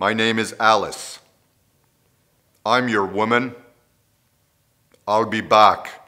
My name is Alice. I'm your woman. I'll be back.